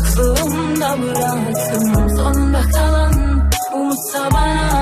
Yokluğumda bıraktım. Sonunda kalan umutsa bana.